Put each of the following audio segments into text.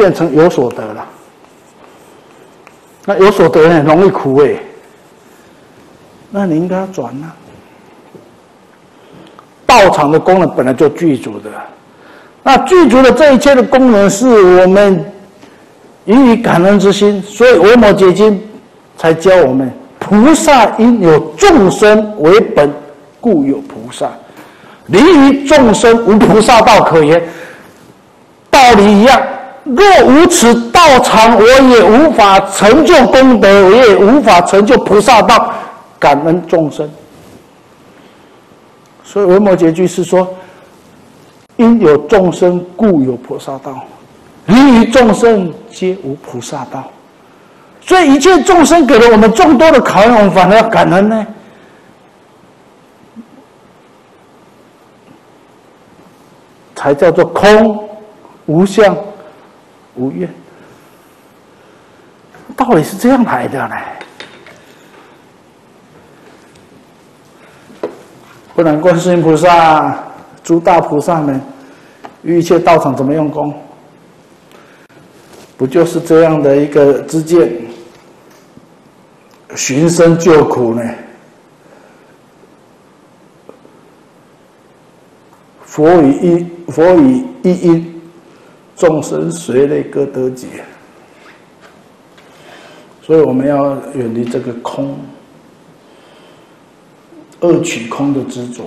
变成有所得了。那有所得很容易苦哎，那你应该转呢。道场的功能本来就具足的，那具足的这一切的功能是我们予以感恩之心，所以《维摩诘经》才教我们：菩萨应有众生为本，故有菩萨。离于众生，无菩萨道可言。道理一样，若无此道场，我也无法成就功德，我也无法成就菩萨道，感恩众生。所以《文摩诘句》是说：因有众生，故有菩萨道；离于众生，皆无菩萨道。所以一切众生给了我们众多的考验，我们反而要感恩呢，才叫做空、无相、无愿。道理是这样来的呢。不然，观世音菩萨、诸大菩萨们，一切道场怎么用功？不就是这样的一个知见，寻声救苦呢？佛以一佛以一因，众生随类各得解。所以我们要远离这个空。恶取空的执着，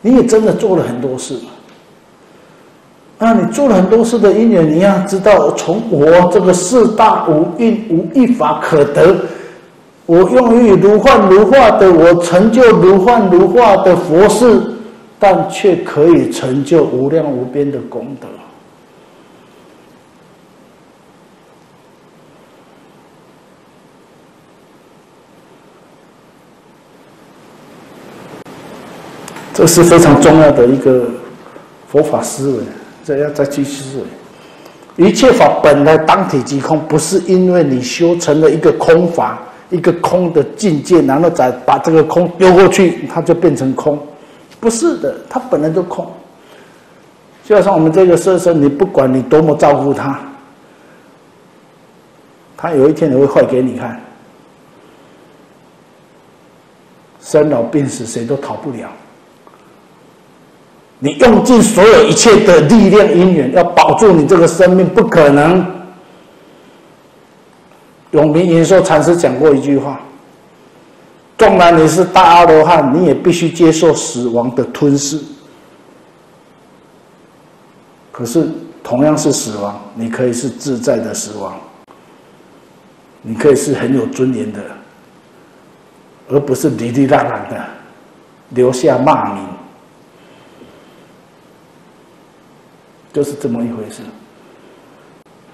你也真的做了很多事。那你做了很多事的因缘，你要知道，从我这个四大无印无一法可得，我用于如幻如化的，我成就如幻如化的佛事，但却可以成就无量无边的功德。这是非常重要的一个佛法思维，这要再继续思维。一切法本来当体即空，不是因为你修成了一个空法，一个空的境界，然后再把这个空丢过去，它就变成空，不是的，它本来就空。就像我们这个色身，你不管你多么照顾它，它有一天也会坏给你看。生老病死，谁都逃不了。你用尽所有一切的力量因缘，要保住你这个生命，不可能。永明延寿禅师讲过一句话：，纵然你是大阿罗汉，你也必须接受死亡的吞噬。可是，同样是死亡，你可以是自在的死亡，你可以是很有尊严的，而不是哩哩啦啦的留下骂名。就是这么一回事。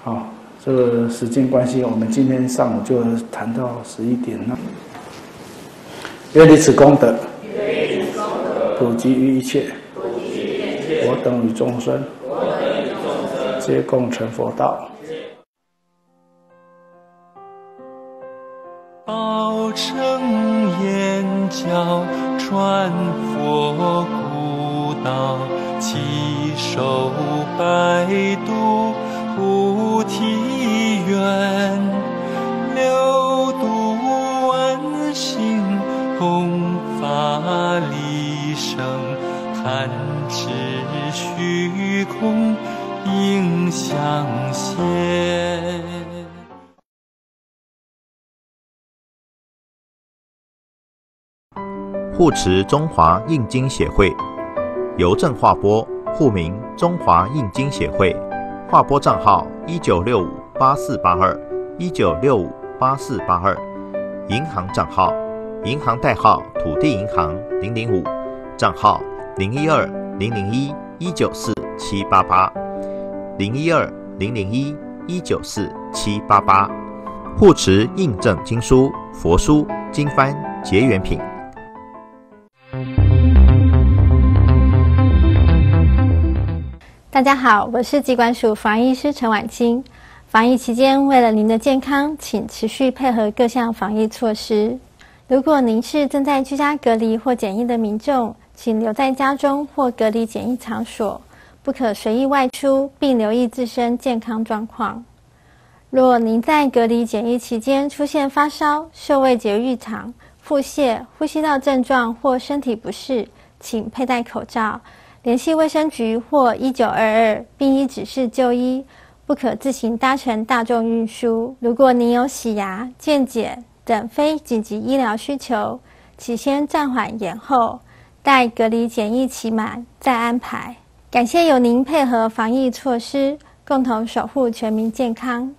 好，这个时间关系，我们今天上午就谈到十一点了。愿离此功德，普及于一切，我等与众生，皆共成佛道。宝成眼角传佛古道。七首百度菩提愿，六度万行弘法利生，贪执虚空应相现。护持中华印经协会。邮政划拨户名中华印经协会，划拨账号一九六五八四八二一九六五八四八二，银行账号银行代号土地银行零零五，账号零一二零零一一九四七八八零一二零零一一九四七八八，护持印证经书佛书经幡结缘品。大家好，我是疾管署防疫师陈婉清。防疫期间，为了您的健康，请持续配合各项防疫措施。如果您是正在居家隔离或检疫的民众，请留在家中或隔离检疫场所，不可随意外出，并留意自身健康状况。若您在隔离检疫期间出现发烧、嗅味觉异常、腹泻、呼吸道症状或身体不适，请佩戴口罩，联系卫生局或一九二二，并依指示就医。不可自行搭乘大众运输。如果您有洗牙、健检等非紧急医疗需求，请先暂缓延后，待隔离检疫期满再安排。感谢有您配合防疫措施，共同守护全民健康。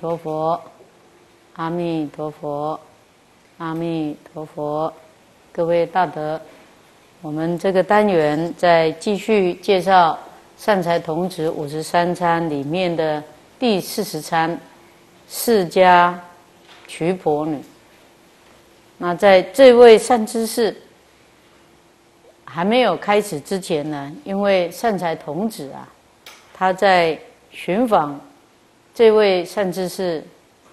陀佛，阿弥陀佛。阿弥陀佛，各位大德，我们这个单元在继续介绍善财童子五十三参里面的第四十参——释迦瞿婆女。那在这位善知识还没有开始之前呢，因为善财童子啊，他在寻访这位善知识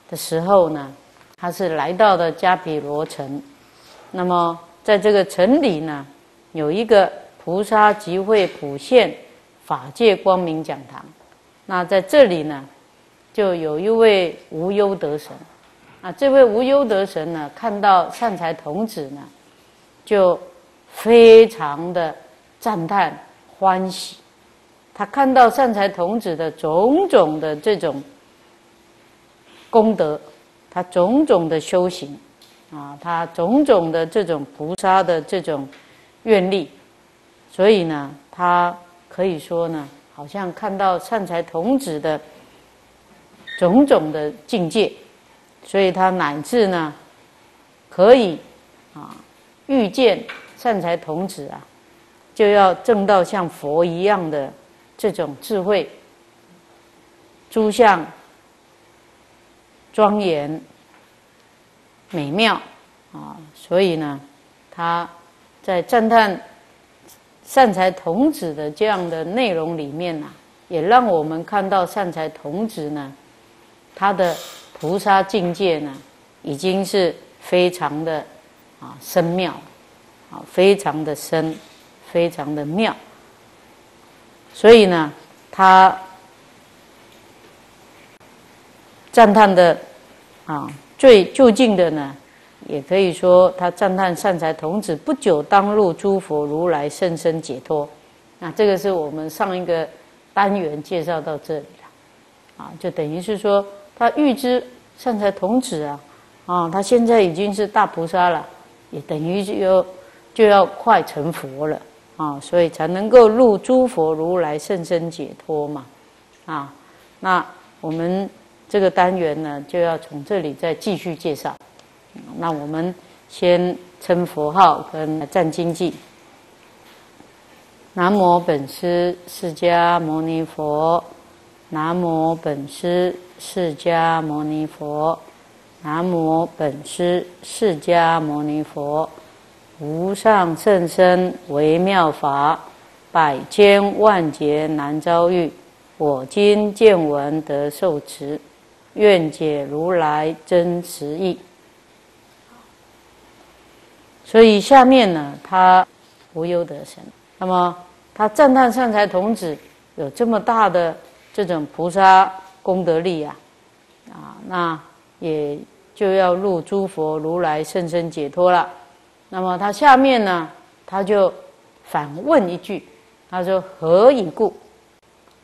的时候呢。他是来到的迦毗罗城，那么在这个城里呢，有一个菩萨集会普现法界光明讲堂。那在这里呢，就有一位无忧德神。啊，这位无忧德神呢，看到善财童子呢，就非常的赞叹欢喜。他看到善财童子的种种的这种功德。他种种的修行，啊，他种种的这种菩萨的这种愿力，所以呢，他可以说呢，好像看到善财童子的种种的境界，所以他乃至呢，可以啊遇见善财童子啊，就要证到像佛一样的这种智慧，诸相。庄严、美妙啊！所以呢，他在赞叹善财童子的这样的内容里面呢，也让我们看到善财童子呢，他的菩萨境界呢，已经是非常的啊深妙啊，非常的深，非常的妙。所以呢，他赞叹的。啊，最就近的呢，也可以说他赞叹善财童子不久当入诸佛如来甚深解脱。那这个是我们上一个单元介绍到这里了，啊，就等于是说他预知善财童子啊，啊，他现在已经是大菩萨了，也等于就要就要快成佛了啊，所以才能够入诸佛如来甚深解脱嘛，啊，那我们。这个单元呢，就要从这里再继续介绍。那我们先称佛号跟赞经记。南无本师释迦牟尼佛，南无本师释迦牟尼佛，南无本师释迦牟尼佛。无上甚深微妙法，百千万劫难遭遇。我今见闻得受持。愿解如来真实义。所以下面呢，他无忧得神。那么他赞叹善财童子有这么大的这种菩萨功德力啊，啊，那也就要入诸佛如来甚深解脱了。那么他下面呢，他就反问一句，他说：“何以故？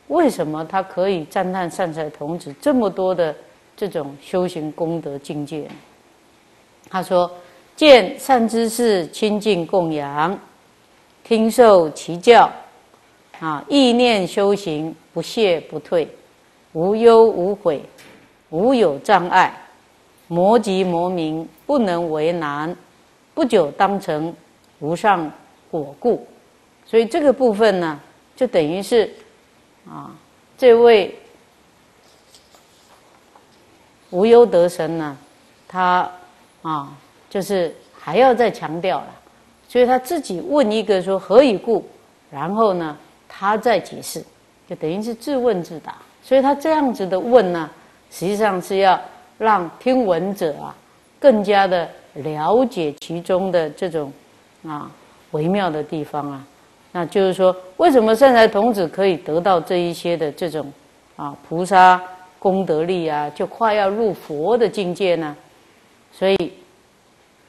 为什么他可以赞叹善财童子这么多的？”这种修行功德境界，他说：“见善知识亲近供养，听受其教，啊，意念修行不懈不退，无忧无悔，无有障碍，磨及磨明，不能为难，不久当成无上果故。所以这个部分呢，就等于是啊，这位无忧得神呢，他啊，就是还要再强调了。所以他自己问一个说何以故，然后呢，他再解释，就等于是自问自答。所以他这样子的问呢，实际上是要让听闻者啊，更加的了解其中的这种啊微妙的地方啊。那就是说，为什么善财童子可以得到这一些的这种啊菩萨功德力啊，就快要入佛的境界呢？所以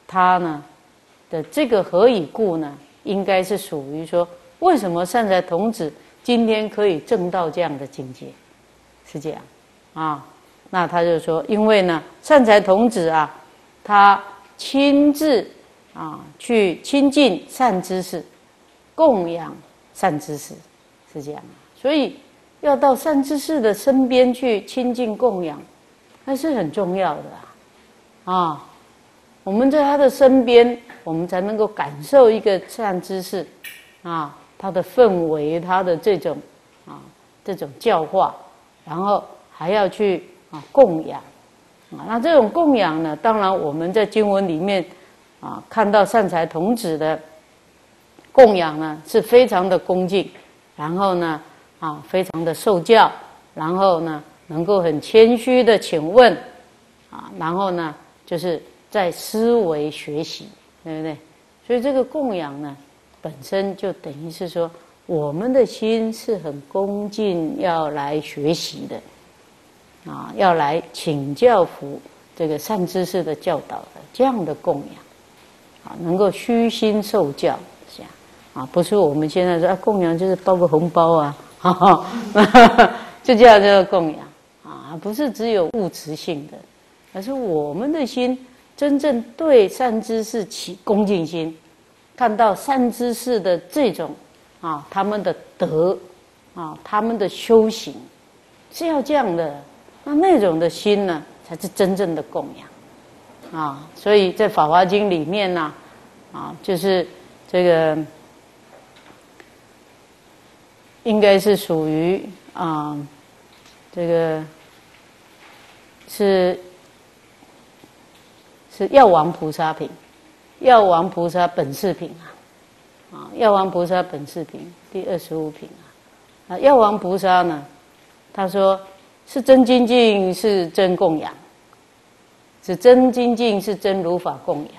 他呢的这个何以故呢？应该是属于说，为什么善财童子今天可以证到这样的境界？是这样啊？那他就说，因为呢，善财童子啊，他亲自啊去亲近善知识。供养善知识是这样，所以要到善知识的身边去亲近供养，那是很重要的啊！啊，我们在他的身边，我们才能够感受一个善知识啊，他的氛围，他的这种啊这种教化，然后还要去啊供养啊。那这种供养呢，当然我们在经文里面啊看到善财童子的。供养呢是非常的恭敬，然后呢啊非常的受教，然后呢能够很谦虚的请问，啊然后呢就是在思维学习，对不对？所以这个供养呢本身就等于是说我们的心是很恭敬要来学习的，啊要来请教佛这个善知识的教导的这样的供养，啊能够虚心受教。啊，不是我们现在说啊，供养就是包个红包啊，哈哈，就叫这个供养啊，不是只有物质性的，而是我们的心真正对善知识起恭敬心，看到善知识的这种啊，他们的德啊，他们的修行是要这样的，那那种的心呢，才是真正的供养啊。所以在《法华经》里面呢，啊，就是这个。应该是属于啊，这个是是药王菩萨品，药王菩萨本事品啊，啊，药王菩萨本事品第二十五品啊，啊，药王菩萨呢，他说是真精进，是真供养，是真精进，是真如法供养，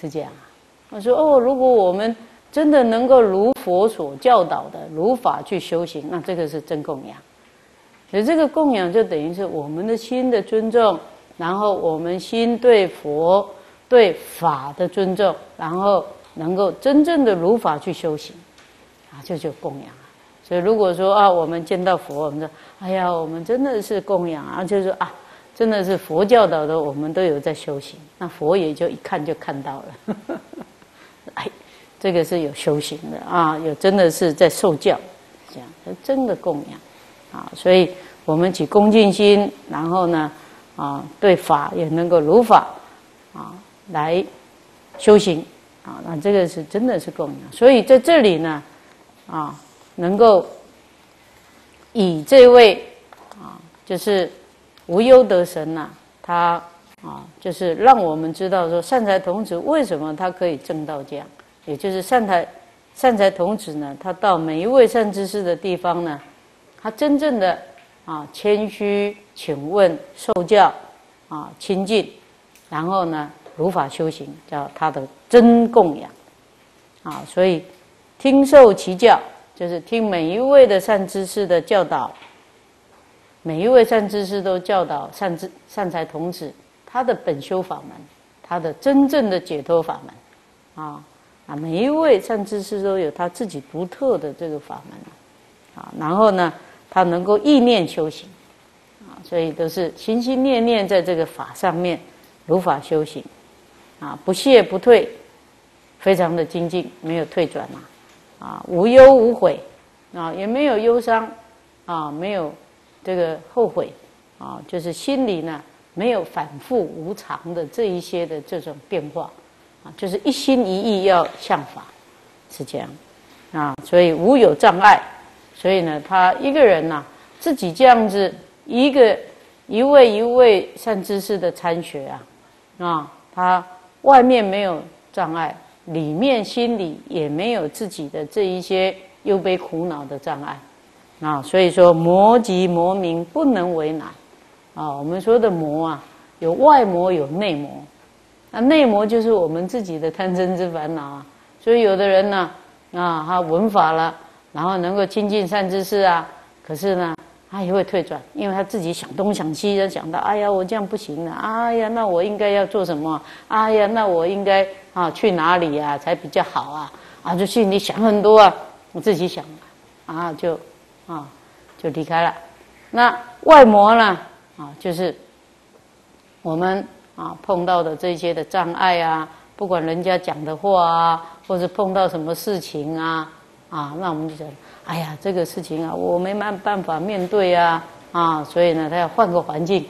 是这样啊。我说哦，如果我们。真的能够如佛所教导的如法去修行，那这个是真供养。所以这个供养就等于是我们的心的尊重，然后我们心对佛对法的尊重，然后能够真正的如法去修行，啊，这就供养啊。所以如果说啊，我们见到佛，我们说，哎呀，我们真的是供养啊，就是啊，真的是佛教导的，我们都有在修行，那佛也就一看就看到了，这个是有修行的啊，有真的是在受教，这样真的供养啊，所以我们起恭敬心，然后呢啊，对法也能够如法啊来修行啊，那这个是真的是供养。所以在这里呢啊，能够以这位啊，就是无忧得神呐，他啊，就是让我们知道说善财童子为什么他可以证到这样。也就是善财善财童子呢，他到每一位善知识的地方呢，他真正的啊谦虚请问受教啊亲近，然后呢如法修行，叫他的真供养啊。所以听受其教，就是听每一位的善知识的教导，每一位善知识都教导善知善财童子他的本修法门，他的真正的解脱法门啊。啊，每一位善知识都有他自己独特的这个法门啊，然后呢，他能够意念修行，啊，所以都是心心念念在这个法上面，如法修行，啊，不懈不退，非常的精进，没有退转嘛，啊，无忧无悔，啊，也没有忧伤，啊，没有这个后悔，啊，就是心里呢没有反复无常的这一些的这种变化，就是一心一意要向法，是这样，啊，所以无有障碍，所以呢，他一个人呐，自己这样子一个一位一位善知识的参学啊，啊，他。外面没有障碍，里面心里也没有自己的这一些忧悲苦恼的障碍，啊，所以说魔即魔名不能为难，啊，我们说的魔啊，有外魔有内魔，那内魔就是我们自己的贪嗔之烦恼啊，所以有的人呢，啊，他闻法了，然后能够亲近善知识啊，可是呢。他也会退转，因为他自己想东想西，他想到，哎呀，我这样不行了，哎呀，那我应该要做什么？哎呀，那我应该啊去哪里呀才比较好啊？啊，就心里想很多啊，我自己想，啊，就啊就离开了。那外魔呢？啊，就是我们啊碰到的这些的障碍啊，不管人家讲的话啊，或者碰到什么事情啊，啊，那我们就讲。哎呀，这个事情啊，我没办办法面对呀，啊，所以呢，他要换个环境。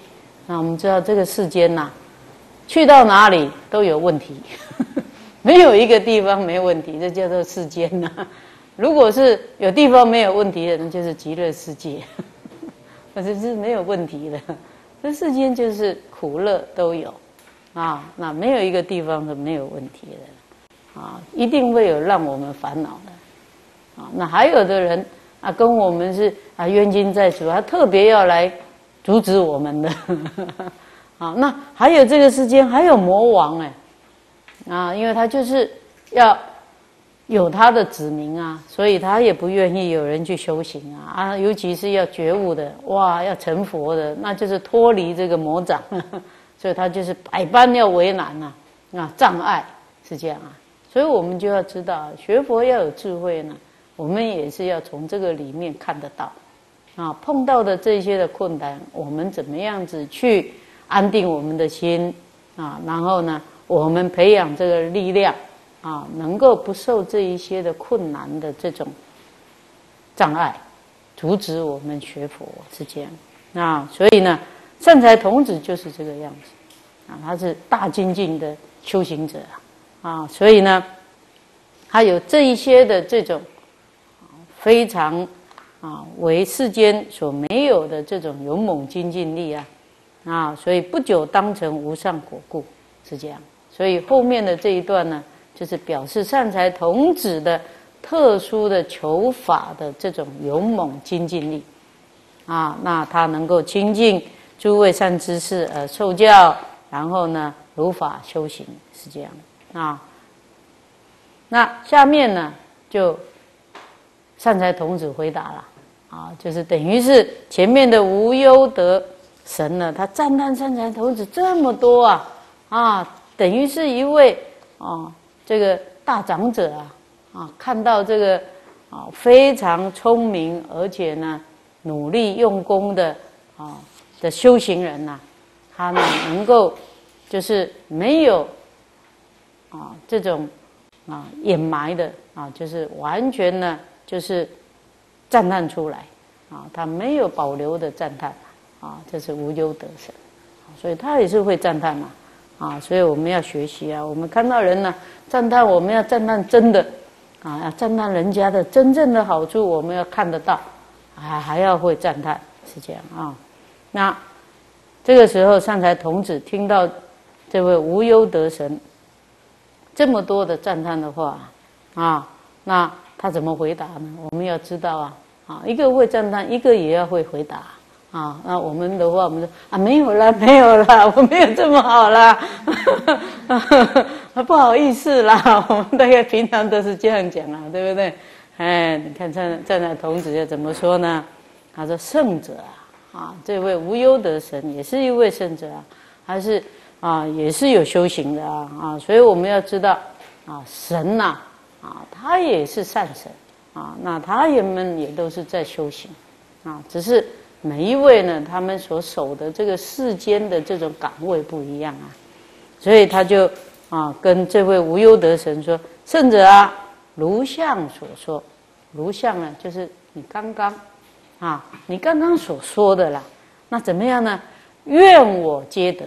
那我们知道这个世间呐，去到哪里都有问题，没有一个地方没问题，这叫做世间呐。如果是有地方没有问题的，那就是极乐世界，可是是没有问题的。这世间就是苦乐都有，啊，那没有一个地方是没有问题的，啊，一定会有让我们烦恼的。啊，那还有的人啊，跟我们是啊冤亲债主，他特别要来阻止我们的。啊，那还有这个世间还有魔王哎，啊，因为他就是要有他的子民啊，所以他也不愿意有人去修行啊啊，尤其是要觉悟的，哇，要成佛的，那就是脱离这个魔掌，所以他就是百般要为难呐，啊，障碍是这样啊，所以我们就要知道，学佛要有智慧呢。我们也是要从这个里面看得到，啊，碰到的这些的困难，我们怎么样子去安定我们的心啊？然后呢，我们培养这个力量啊，能够不受这一些的困难的这种障碍，阻止我们学佛之间啊。所以呢，善财童子就是这个样子啊，他是大精进的修行者啊，所以呢，他有这一些的这种。非常啊，为世间所没有的这种勇猛精进力啊，啊，所以不久当成无上果故是这样。所以后面的这一段呢，就是表示善财童子的特殊的求法的这种勇猛精进力啊，那他能够亲近诸位善知识而受教，然后呢，如法修行是这样啊。那下面呢，就。善财童子回答了，啊，就是等于是前面的无忧德神呢，他赞叹善财童子这么多啊，啊，等于是一位啊，这个大长者啊，啊，看到这个啊非常聪明而且呢努力用功的啊的修行人呐，他呢能够就是没有啊这种啊掩埋的啊，就是完全呢。就是赞叹出来啊，他没有保留的赞叹啊，这是无忧得神，所以他也是会赞叹嘛，啊所以我们要学习啊，我们看到人呢赞叹，我们要赞叹真的啊，要赞叹人家的真正的好处，我们要看得到，还还要会赞叹，是这样啊。那这个时候善财童子听到这位无忧得神这么多的赞叹的话啊，那。他怎么回答呢？我们要知道啊，啊，一个会赞叹，一个也要会回答啊。那我们的话，我们说啊，没有了，没有了，我没有这么好啦，不好意思啦。我们大概平常都是这样讲啊，对不对？哎，你看站站在童子要怎么说呢？他说：“圣者啊，啊，这位无忧得神也是一位圣者啊，还是啊，也是有修行的啊啊。所以我们要知道啊，神呐。”啊，他也是善神，啊，那他人们也都是在修行，啊，只是每一位呢，他们所守的这个世间的这种岗位不一样啊，所以他就啊，跟这位无忧德神说：“圣者啊，如相所说，如相呢，就是你刚刚啊，你刚刚所说的啦。那怎么样呢？愿我皆得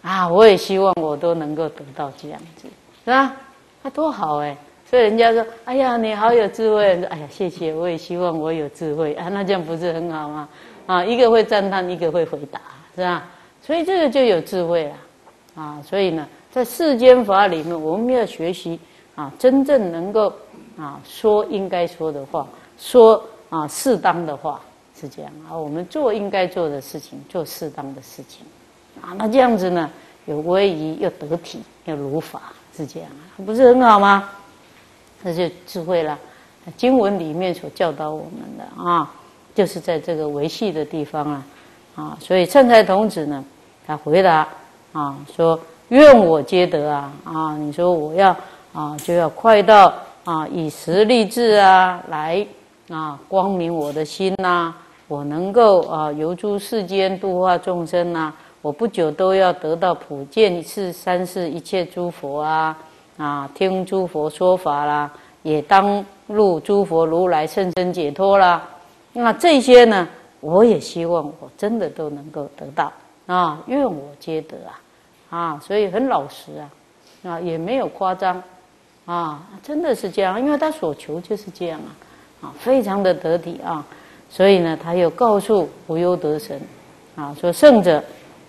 啊！我也希望我都能够得到这样子，是吧？那多好哎！所以人家说：哎呀，你好有智慧。哎呀，谢谢，我也希望我有智慧啊。那这样不是很好吗？啊，一个会赞叹，一个会回答，是吧？所以这个就有智慧了啊！所以呢。在世间法里面，我们要学习啊，真正能够啊说应该说的话，说啊适当的话，是这样啊。我们做应该做的事情，做适当的事情啊。那这样子呢，有威仪又得体又如法，是这样啊，不是很好吗？那就智慧了。经文里面所教导我们的啊，就是在这个维系的地方啊啊。所以趁财童子呢，他回答啊说。愿我皆得啊啊！你说我要啊，就要快到啊，以实立志啊来啊，光明我的心呐！我能够啊，游诸世间度化众生呐！我不久都要得到普见是三世一切诸佛啊啊，听诸佛说法啦，也当入诸佛如来甚深解脱啦！那这些呢，我也希望我真的都能够得到啊！愿我皆得啊！啊，所以很老实啊，啊，也没有夸张，啊，真的是这样，因为他所求就是这样啊，啊，非常的得体啊，所以呢，他又告诉无忧得神，啊，说圣者，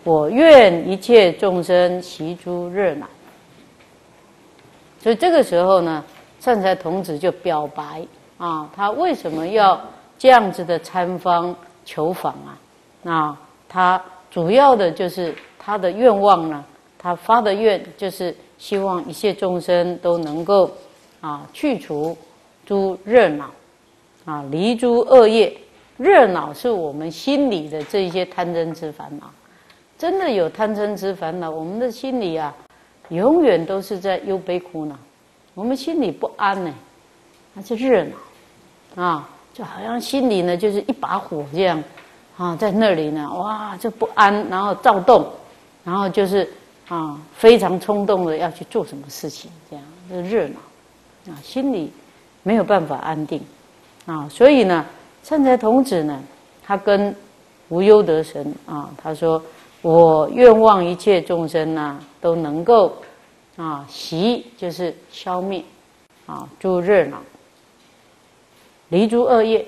我愿一切众生习诸热闹，所以这个时候呢，善财童子就表白啊，他为什么要这样子的参方求访啊？那，他主要的就是他的愿望呢。他发的愿就是希望一切众生都能够啊去除诸热恼啊离诸恶业。热恼是我们心里的这些贪嗔痴烦恼。真的有贪嗔痴烦恼，我们的心里啊，永远都是在忧悲苦恼。我们心里不安呢，那是热恼啊，就好像心里呢就是一把火这样啊，在那里呢，哇，就不安，然后躁动，然后就是。啊，非常冲动的要去做什么事情，这样就热闹，啊，心里没有办法安定，啊，所以呢，善财童子呢，他跟无忧得神啊，他说：“我愿望一切众生呢，都能够啊，习就是消灭啊，诸热闹，离诸恶业，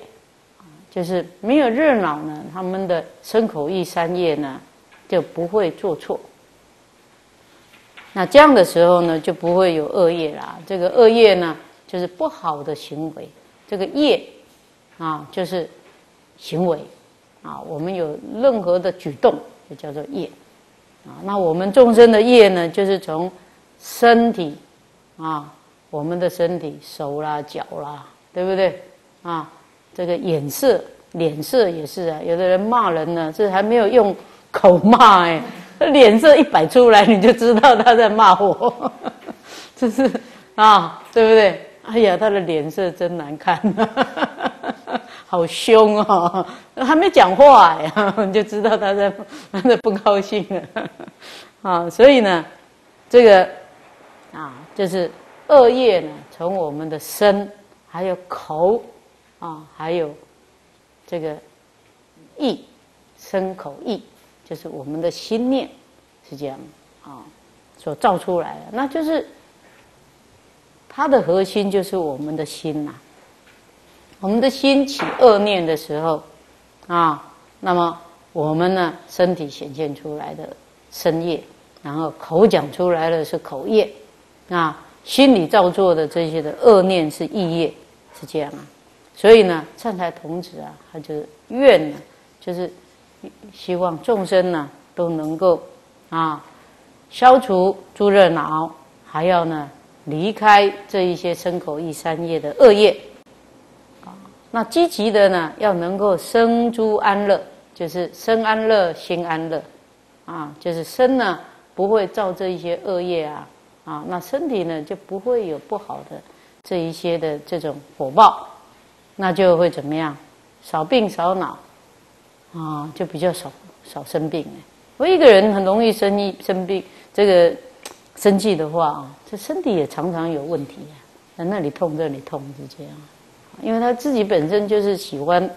就是没有热闹呢，他们的身口意三业呢，就不会做错。”那这样的时候呢，就不会有恶业啦。这个恶业呢，就是不好的行为。这个业啊，就是行为啊。我们有任何的举动，就叫做业啊。那我们众生的业呢，就是从身体啊，我们的身体手啦、脚啦，对不对啊？这个眼色、脸色也是啊。有的人骂人呢，这还没有用口骂哎。脸色一摆出来，你就知道他在骂我，这是啊，对不对？哎呀，他的脸色真难看，好凶哦！还没讲话呀，你就知道他在他在不高兴了啊。所以呢，这个啊，就是恶业呢，从我们的身，还有口啊，还有这个意，身口意。就是我们的心念是这样啊，所造出来的，那就是它的核心就是我们的心呐。我们的心起恶念的时候啊，那么我们呢，身体显现出来的身业，然后口讲出来的是口业啊，心里造作的这些的恶念是意业，是这样啊。所以呢，善财童子啊，他就愿呢，就是。希望众生呢都能够啊消除诸热恼，还要呢离开这一些身口意三业的恶业啊。那积极的呢要能够生诸安乐，就是生安乐心安乐啊，就是身呢不会造这一些恶业啊啊，那身体呢就不会有不好的这一些的这种火爆，那就会怎么样？少病少恼。啊，就比较少少生病。我一个人很容易生一生病，这个生气的话啊，这身体也常常有问题啊，在那里痛这里痛是这样，因为他自己本身就是喜欢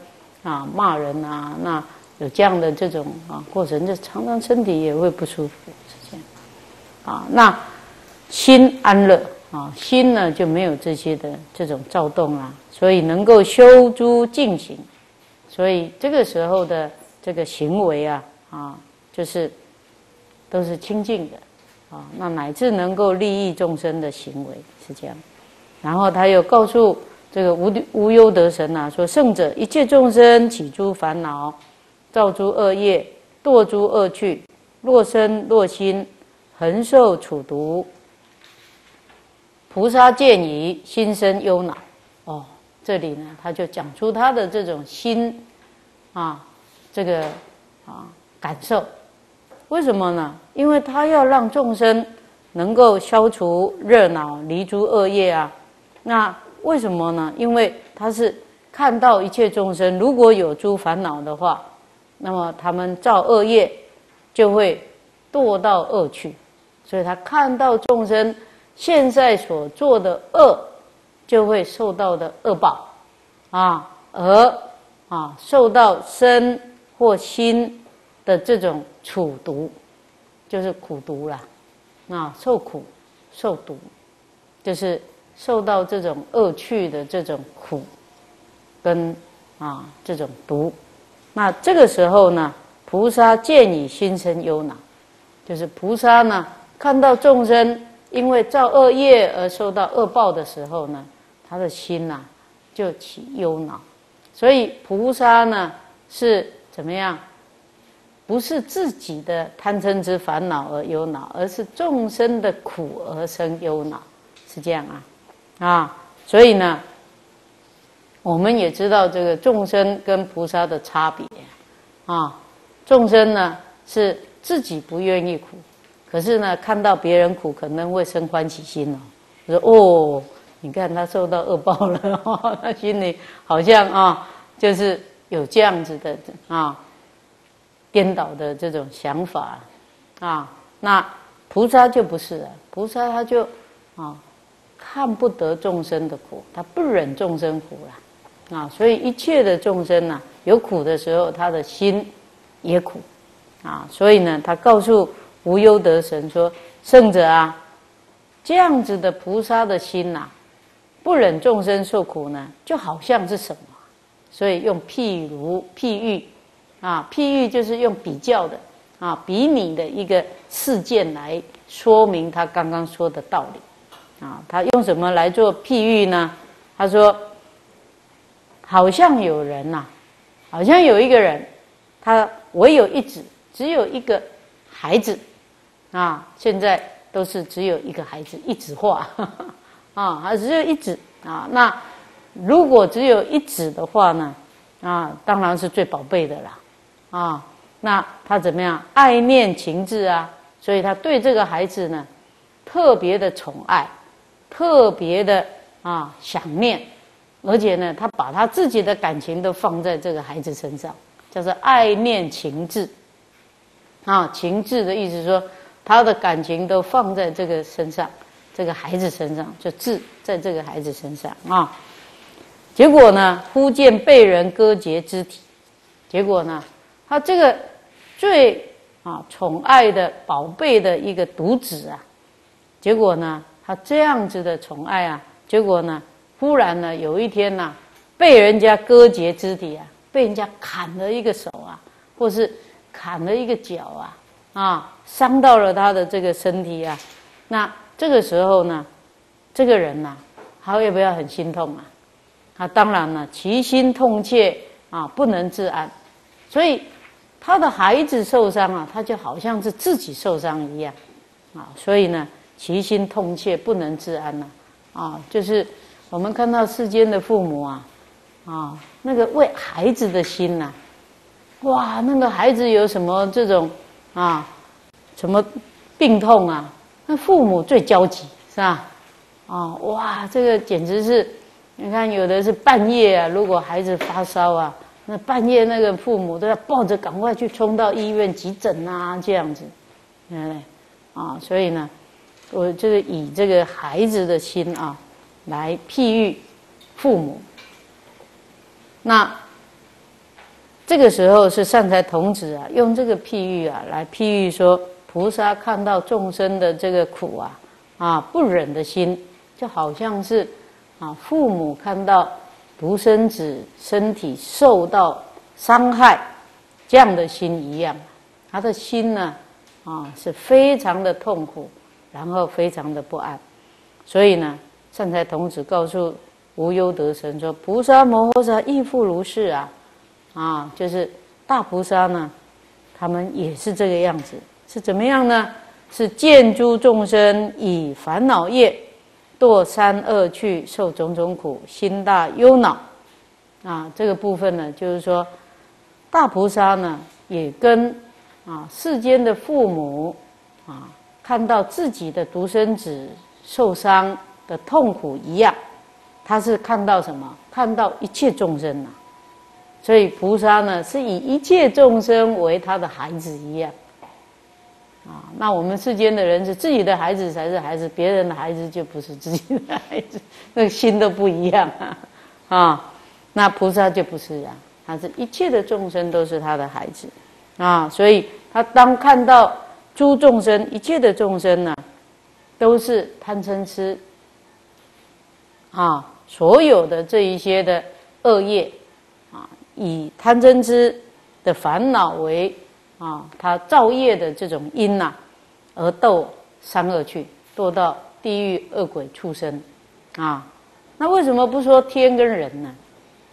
啊骂人啊，那有这样的这种啊过程，就常常身体也会不舒服是这样，啊，那心安乐。啊，心呢就没有这些的这种躁动啊，所以能够修诸净行，所以这个时候的这个行为啊啊，就是都是清净的。啊，那乃至能够利益众生的行为是这样，然后他又告诉这个无无忧得神呐，说圣者一切众生起诸烦恼，造诸恶业，堕诸恶趣，若身若心，恒受处毒。菩萨见已，心生忧恼。哦，这里呢，他就讲出他的这种心啊，这个啊感受。为什么呢？因为他要让众生能够消除热恼、离诸恶业啊。那为什么呢？因为他是看到一切众生如果有诸烦恼的话，那么他们造恶业就会堕到恶趣。所以他看到众生现在所做的恶，就会受到的恶报啊，而啊受到身或心。的这种处毒，就是苦毒啦，啊，受苦、受毒，就是受到这种恶趣的这种苦，跟啊这种毒。那这个时候呢，菩萨见你心生忧恼，就是菩萨呢看到众生因为造恶业而受到恶报的时候呢，他的心呐就起忧恼。所以菩萨呢是怎么样？不是自己的贪嗔之烦恼而忧恼，而是众生的苦而生忧恼，是这样啊，啊，所以呢，我们也知道这个众生跟菩萨的差别，啊，众生呢是自己不愿意苦，可是呢看到别人苦，可能会生欢喜心哦，说哦，你看他受到恶报了，他心里好像啊，就是有这样子的啊。颠倒的这种想法，啊，那菩萨就不是了。菩萨他就啊，看不得众生的苦，他不忍众生苦了，啊，所以一切的众生呐，有苦的时候，他的心也苦，啊，所以呢，他告诉无忧得神说：“圣者啊，这样子的菩萨的心呐，不忍众生受苦呢，就好像是什么？所以用譬如譬喻。”啊，譬喻就是用比较的啊，比拟的一个事件来说明他刚刚说的道理啊。他用什么来做譬喻呢？他说，好像有人呐，好像有一个人，他唯有一子，只有一个孩子啊。现在都是只有一个孩子，一子化 啊，还只有一子啊。那如果只有一子的话呢？啊，当然是最宝贝的啦。啊，那他怎么样？爱念情志啊，所以他对这个孩子呢，特别的宠爱，特别的啊想念，而且呢，他把他自己的感情都放在这个孩子身上，叫做爱念情志。啊，情志的意思说，他的感情都放在这个身上，这个孩子身上，就志在这个孩子身上啊。结果呢，忽见被人割截肢体，结果呢？他这个最啊宠爱的宝贝的一个独子啊，结果呢，他这样子的宠爱啊，结果呢，忽然呢，有一天呢，被人家割截肢体啊，被人家砍了一个手啊，或是砍了一个脚啊，啊，伤到了他的这个身体啊，那这个时候呢，这个人呐，他要不要很心痛啊？他当然了，其心痛切啊，不能自安，所以。他的孩子受伤啊，他就好像是自己受伤一样，啊，所以呢，其心痛切，不能自安呐，啊，就是我们看到世间的父母啊，啊，那个为孩子的心呐，哇，那个孩子有什么这种啊，什么病痛啊，那父母最焦急是吧？啊，哇，这个简直是，你看有的是半夜啊，如果孩子发烧啊。那半夜那个父母都要抱着赶快去冲到医院急诊啊，这样子，嗯，啊，所以呢，我就是以这个孩子的心啊，来譬喻父母。那这个时候是善财童子啊，用这个譬喻啊，来譬喻说，菩萨看到众生的这个苦啊，啊不忍的心，就好像是啊父母看到独生子身体受到伤害这样的心一样，他的心呢，啊是非常的痛苦，然后非常的不安，所以呢，善财童子告诉无忧得神说，菩萨摩诃萨亦复如是啊。啊，就是大菩萨呢，他们也是这个样子，是怎么样呢？是见诸众生以烦恼业堕三恶趣，受种种苦，心大忧恼。啊，这个部分呢，就是说，大菩萨呢，也跟啊世间的父母啊，看到自己的独生子受伤的痛苦一样，他是看到什么？看到一切众生呐。所以菩萨呢，是以一切众生为他的孩子一样，啊，那我们世间的人是自己的孩子才是孩子，别人的孩子就不是自己的孩子，那个心都不一样啊，啊，那菩萨就不是啊，他是一切的众生都是他的孩子，啊，所以他当看到诸众生一切的众生呢，都是贪嗔痴，啊，所有的这一些的恶业啊。以贪嗔痴的烦恼为啊，他造业的这种因呐，而斗三恶趣，堕到地狱、恶鬼、畜生啊。那为什么不说天跟人呢？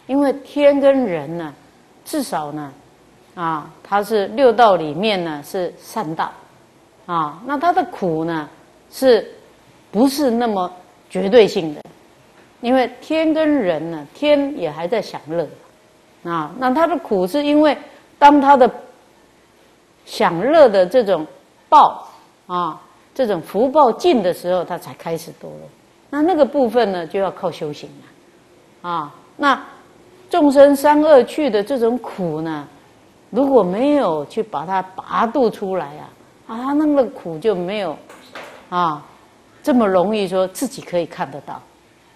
因为天跟人呢，至少呢，啊，它是六道里面呢是善道啊。那它的苦呢，是不是那么绝对性的？因为天跟人呢，天也还在享乐。啊，那他的苦是因为当他的享乐的这种报啊，这种福报尽的时候，他才开始堕落。那那个部分呢，就要靠修行了。啊，那众生三恶趣的这种苦呢，如果没有去把它拔度出来啊，啊，那个苦就没有啊这么容易说自己可以看得到，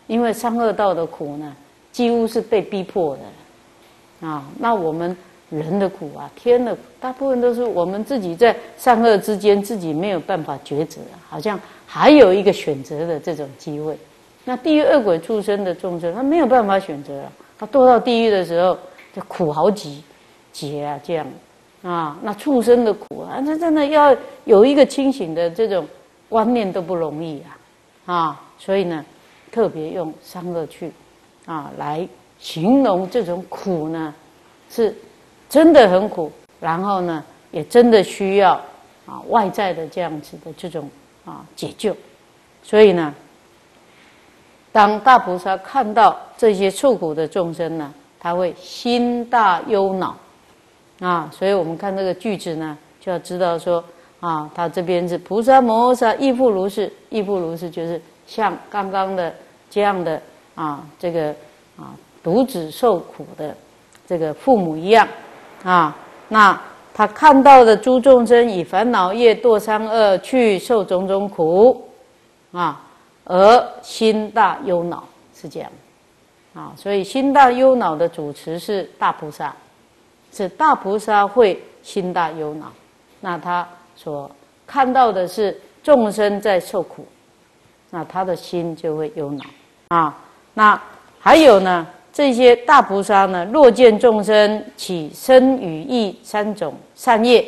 因为三恶道的苦呢，几乎是被逼迫的。啊，那我们人的苦啊，天的苦大部分都是我们自己在善恶之间自己没有办法抉择，好像还有一个选择的这种机会。那地狱恶鬼畜生的众生，他没有办法选择了，他堕到地狱的时候就苦好几劫啊，这样啊，那畜生的苦啊，那真的要有一个清醒的这种观念都不容易啊，啊，所以呢，特别用三恶去啊来。形容这种苦呢，是真的很苦，然后呢，也真的需要啊外在的这样子的这种啊解救。所以呢，当大菩萨看到这些受苦的众生呢，他会心大忧恼啊。所以我们看这个句子呢，就要知道说啊，他这边是菩萨摩诃萨亦复如是，亦复如是，就是像刚刚的这样的啊，这个啊。独子受苦的这个父母一样啊，那他看到的诸众生以烦恼业堕三恶去受种种苦啊，而心大忧恼是这样啊，所以心大忧恼的主持是大菩萨，是大菩萨会心大忧恼，那他所看到的是众生在受苦，那他的心就会忧恼啊，那还有呢？这些大菩萨呢，若见众生起身语意三种善业，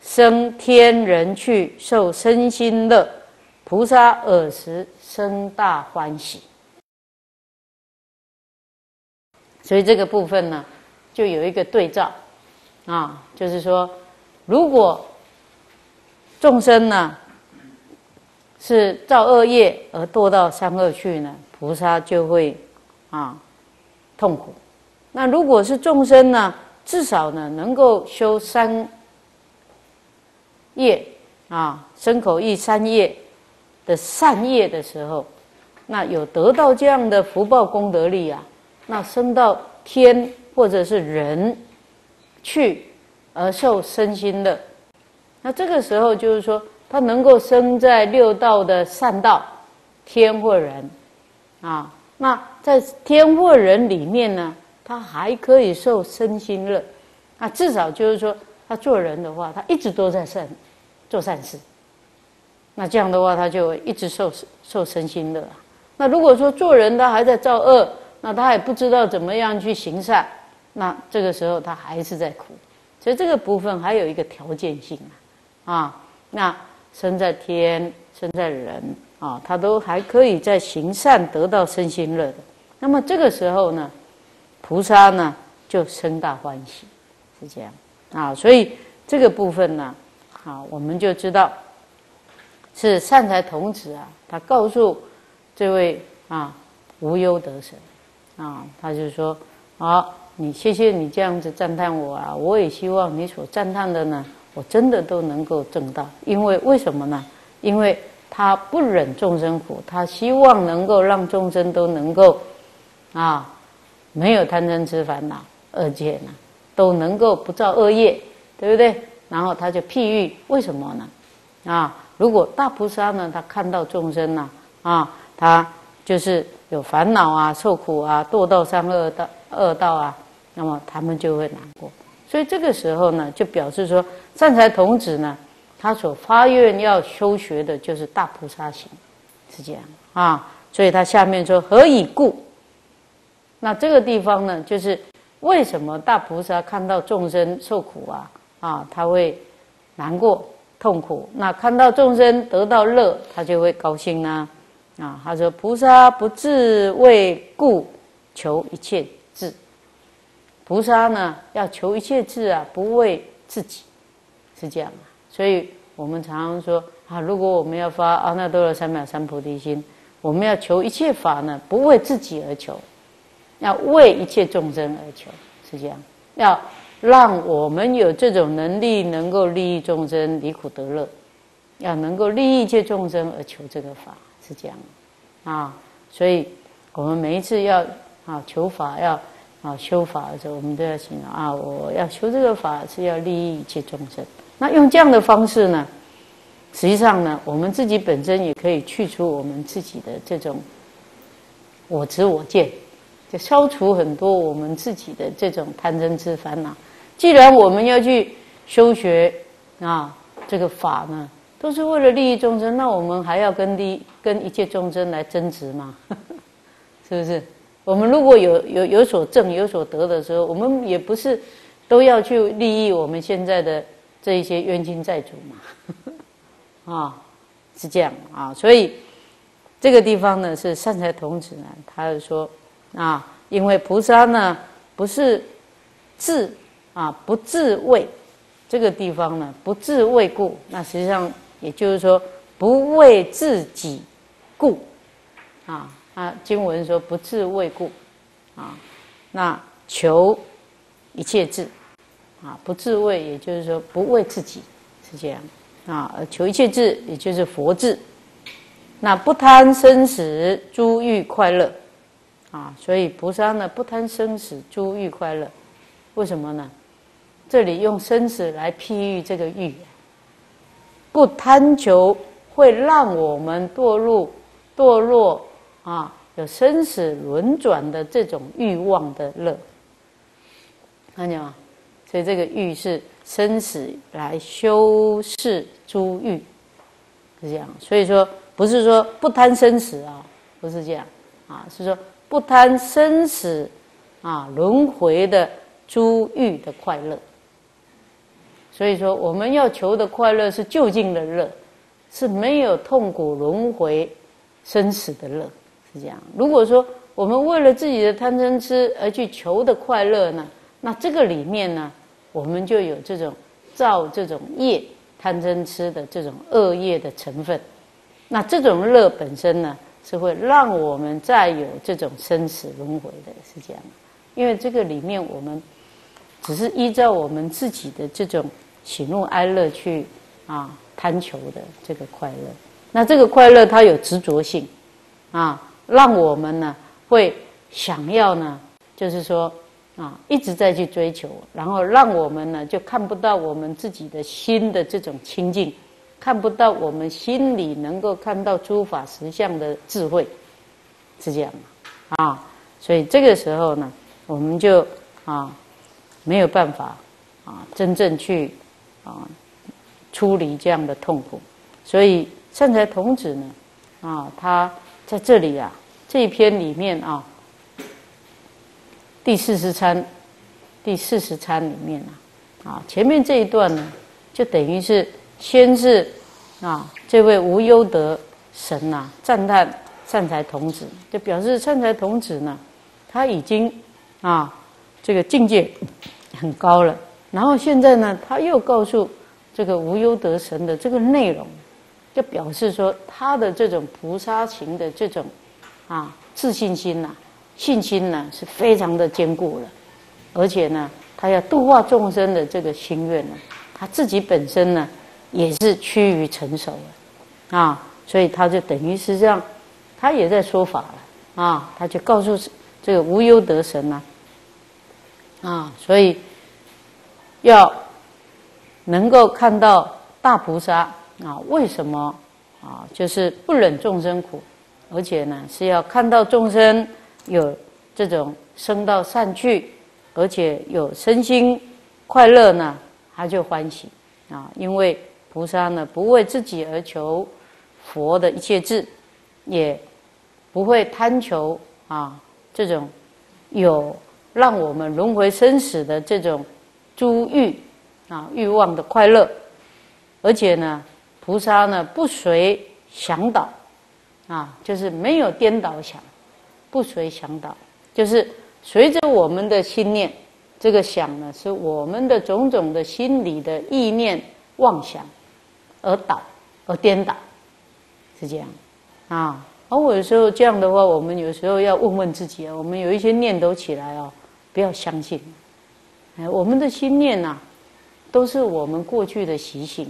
生天人去受身心乐，菩萨尔时生大欢喜。所以这个部分呢，就有一个对照啊，就是说，如果众生呢是造恶业而堕到三恶去呢，菩萨就会啊。痛苦。那如果是众生呢？至少呢，能够修三业啊，身口意三业的善业的时候，那有得到这样的福报功德力啊，那升到天或者是人去而受身心乐，那这个时候就是说，他能够生在六道的善道，天或人，啊，那在天或人里面呢，他还可以受身心乐，那，至少就是说，他做人的话，他一直都在善做善事，那这样的话，他就一直受受身心乐。那如果说做人他还在造恶，那他也不知道怎么样去行善，那这个时候他还是在苦。所以这个部分还有一个条件性啊，啊，那生在天、生在人啊，他都还可以在行善得到身心乐的。那么这个时候呢，菩萨呢就生大欢喜，是这样啊。所以这个部分呢，啊，我们就知道是善财童子啊，他告诉这位啊无忧得神啊，他就说好。你谢谢你这样子赞叹我啊！我也希望你所赞叹的呢，我真的都能够证到。因为为什么呢？因为他不忍众生苦，他希望能够让众生都能够啊，没有贪嗔痴烦恼，而且呢，都能够不造恶业，对不对？然后他就譬喻为什么呢？啊，如果大菩萨呢，他看到众生呢，啊，他就是有烦恼啊，受苦啊，堕到三恶道恶道啊。那么他们就会难过，所以这个时候呢，就表示说善财童子呢，他所发愿要修学的就是大菩萨行，是这样啊。所以他下面说何以故？那这个地方呢，就是为什么大菩萨看到众生受苦啊啊，他会难过痛苦？那看到众生得到乐，他就会高兴呢啊。他说菩萨不自为故求一切智。菩萨呢，要求一切智啊，不为自己，是这样。所以我们常常说啊，如果我们要发阿耨多罗三藐三菩提心，我们要求一切法呢，不为自己而求，要为一切众生而求，是这样。要让我们有这种能力，能够利益众生，离苦得乐，要能够利益一切众生而求这个法，是这样啊。所以我们每一次要啊求法要。啊，修法的时候，我们都要想啊，我要修这个法是要利益一切众生。那用这样的方式呢，实际上呢，我们自己本身也可以去除我们自己的这种我执我见，就消除很多我们自己的这种贪嗔痴烦恼。既然我们要去修学啊，这个法呢，都是为了利益众生，那我们还要跟利跟一切众生来争执吗？是不是？我们如果有有有所证有所得的时候，我们也不是都要去利益我们现在的这一些冤亲债主嘛？啊，是这样啊，所以这个地方呢是善财童子呢，他是说啊，因为菩萨呢不是自啊不自卫，这个地方呢不自卫故，那实际上也就是说不为自己故啊。啊，经文说不自为故，啊，那求一切智，啊，不自为，也就是说不为自己，是这样，啊，而求一切智，也就是佛智，那不贪生死诸欲快乐，啊，所以菩萨呢不贪生死诸欲快乐，为什么呢？这里用生死来譬喻这个欲，不贪求会让我们堕入堕落。啊，有生死轮转的这种欲望的乐，看见吗？所以这个欲是生死来修饰诸欲，是这样。所以说，不是说不贪生死啊，不是这样啊，是说不贪生死啊轮回的诸欲的快乐。所以说，我们要求的快乐是就近的乐，是没有痛苦轮回生死的乐。是这样，如果说我们为了自己的贪嗔痴而去求的快乐呢，那这个里面呢，我们就有这种造这种业贪嗔痴的这种恶业的成分。那这种乐本身呢，是会让我们再有这种生死轮回的，是这样。因为这个里面我们只是依照我们自己的这种喜怒哀乐去啊贪求的这个快乐。那这个快乐它有执着性啊。让我们呢会想要呢，就是说啊，一直在去追求，然后让我们呢就看不到我们自己的心的这种清净，看不到我们心里能够看到诸法实相的智慧，是这样啊。所以这个时候呢，我们就啊没有办法啊真正去啊处理这样的痛苦。所以善财童子呢啊，他在这里啊这一篇里面啊第四十餐第四十餐里面啊。啊，前面这一段呢，就等于是先是啊，这位无忧德神呐赞叹善财童子，就表示善财童子呢，他已经啊这个境界很高了。然后现在呢，他又告诉这个无忧德神的这个内容，就表示说他的这种菩萨行的这种啊自信心呐、信心呢是非常的坚固了，而且呢。他要度化众生的这个心愿呢，他自己本身呢也是趋于成熟了啊，所以他就等于是这样，他也在说法了啊，他就告诉这个无忧得神呐啊，所以要能够看到大菩萨啊，为什么啊，就是不忍众生苦，而且呢是要看到众生有这种生到善去。而且有身心快乐呢，他就欢喜啊！因为菩萨呢不为自己而求佛的一切智，也不会贪求啊这种有让我们轮回生死的这种诸欲啊欲望的快乐。而且呢，菩萨呢不随想倒啊，就是没有颠倒想，不随想倒，就是。随着我们的心念，这个想呢，是我们的种种的心理的意念妄想而导而颠倒，是这样啊。而我有时候这样的话，我们有时候要问问自己啊，我们有一些念头起来哦，不要相信。哎，我们的心念呐，都是我们过去的习性，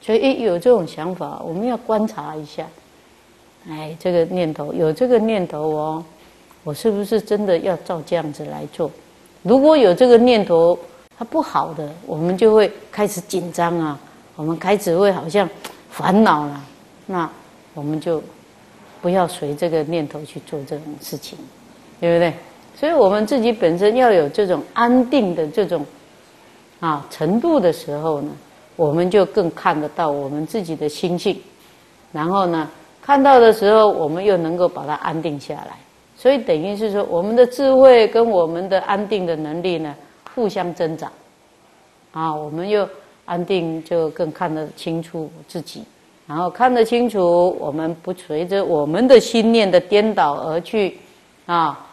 所以一有这种想法，我们要观察一下。哎，这个念头有这个念头哦。我是不是真的要照这样子来做？如果有这个念头，它不好的，我们就会开始紧张啊，我们开始会好像烦恼了。那我们就不要随这个念头去做这种事情，对不对？所以我们自己本身要有这种安定的这种啊程度的时候呢，我们就更看得到我们自己的心性。然后呢，看到的时候，我们又能够把它安定下来。所以等于是说，我们的智慧跟我们的安定的能力呢，互相增长，啊，我们又安定，就更看得清楚自己，然后看得清楚，我们不随着我们的心念的颠倒而去，啊，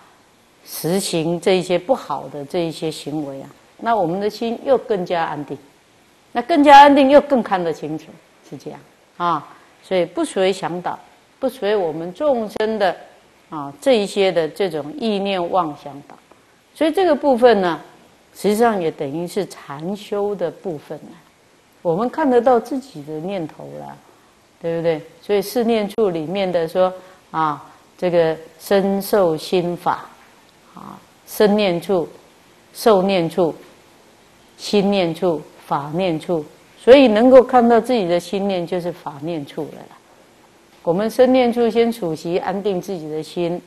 实行这一些不好的这一些行为啊，那我们的心又更加安定，那更加安定又更看得清楚，是这样。啊，所以不随想导，不随我们众生的。啊，这一些的这种意念妄想导，所以这个部分呢，实际上也等于是禅修的部分呢。我们看得到自己的念头了，对不对？所以四念处里面的说啊，这个身受心法啊，身念处、受念处、心念处、法念处，所以能够看到自己的心念就是法念处了。我们身念处先处习安定自己的心，